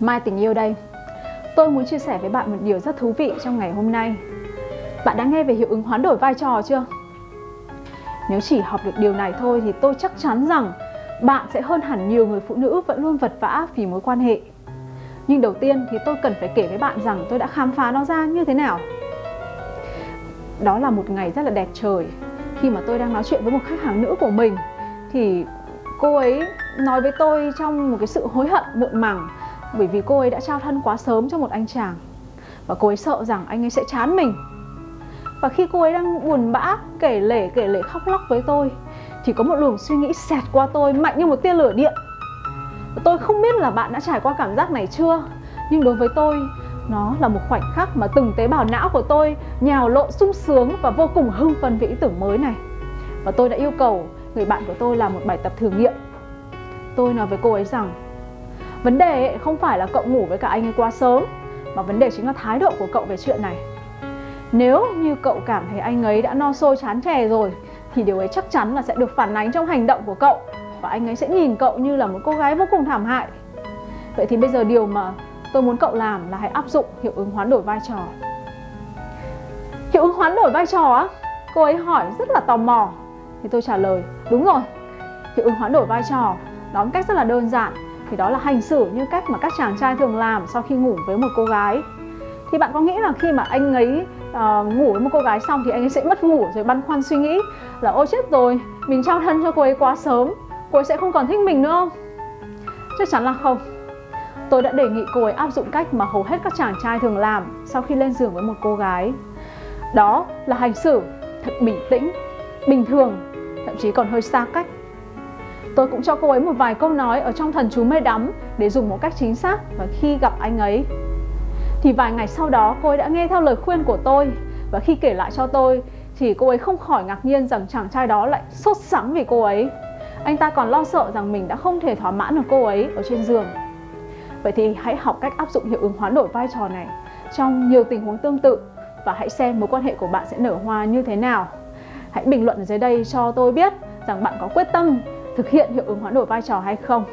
Mai tình yêu đây. Tôi muốn chia sẻ với bạn một điều rất thú vị trong ngày hôm nay. Bạn đã nghe về hiệu ứng hoán đổi vai trò chưa? Nếu chỉ học được điều này thôi thì tôi chắc chắn rằng bạn sẽ hơn hẳn nhiều người phụ nữ vẫn luôn vật vã vì mối quan hệ. Nhưng đầu tiên thì tôi cần phải kể với bạn rằng tôi đã khám phá nó ra như thế nào. Đó là một ngày rất là đẹp trời. Khi mà tôi đang nói chuyện với một khách hàng nữ của mình Thì cô ấy nói với tôi trong một cái sự hối hận muộn màng bởi vì cô ấy đã trao thân quá sớm cho một anh chàng. Và cô ấy sợ rằng anh ấy sẽ chán mình. Và khi cô ấy đang buồn bã, kể lể kể lể, khóc lóc với tôi, thì có một luồng suy nghĩ xẹt qua tôi mạnh như một tia lửa điện. Tôi không biết là bạn đã trải qua cảm giác này chưa, nhưng đối với tôi, nó là một khoảnh khắc mà từng tế bào não của tôi nhào lộn sung sướng và vô cùng hưng phấn với ý tưởng mới này. Và tôi đã yêu cầu người bạn của tôi làm một bài tập thử nghiệm. Tôi nói với cô ấy rằng vấn đề không phải là cậu ngủ với cả anh ấy quá sớm, mà vấn đề chính là thái độ của cậu về chuyện này. Nếu như cậu cảm thấy anh ấy đã no sôi chán chè rồi, thì điều ấy chắc chắn là sẽ được phản ánh trong hành động của cậu, và anh ấy sẽ nhìn cậu như là một cô gái vô cùng thảm hại. Vậy thì bây giờ điều mà tôi muốn cậu làm là hãy áp dụng hiệu ứng hoán đổi vai trò. Hiệu ứng hoán đổi vai trò á, cô ấy hỏi rất là tò mò. Thì tôi trả lời, đúng rồi, hiệu ứng hoán đổi vai trò đó một cách rất là đơn giản thì đó là hành xử như cách mà các chàng trai thường làm sau khi ngủ với một cô gái. Thì bạn có nghĩ là khi mà anh ấy uh, ngủ với một cô gái xong thì anh ấy sẽ mất ngủ rồi băn khoăn suy nghĩ là ôi chết rồi mình trao thân cho cô ấy quá sớm cô ấy sẽ không còn thích mình nữa không? Chắc chắn là không. Tôi đã đề nghị cô ấy áp dụng cách mà hầu hết các chàng trai thường làm sau khi lên giường với một cô gái. Đó là hành xử thật bình tĩnh bình thường thậm chí còn hơi xa cách. Tôi cũng cho cô ấy một vài câu nói ở trong thần chú mê đắm để dùng một cách chính xác và khi gặp anh ấy. Thì vài ngày sau đó, cô ấy đã nghe theo lời khuyên của tôi và khi kể lại cho tôi, thì cô ấy không khỏi ngạc nhiên rằng chàng trai đó lại sốt sắng vì cô ấy. Anh ta còn lo sợ rằng mình đã không thể thỏa mãn được cô ấy ở trên giường. Vậy thì hãy học cách áp dụng hiệu ứng hoán đổi vai trò này trong nhiều tình huống tương tự và hãy xem mối quan hệ của bạn sẽ nở hoa như thế nào. Hãy bình luận ở dưới đây cho tôi biết rằng bạn có quyết tâm thực hiện hiệu ứng hoán đổi vai trò hay không?